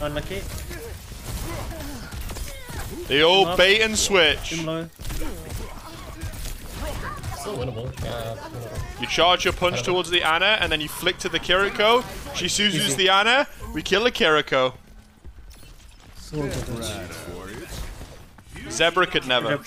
Unlucky. The old bait and switch. You charge your punch towards the Ana, and then you flick to the Kiriko. She Suzu's the Ana. We kill the Kiriko. Zbra could never.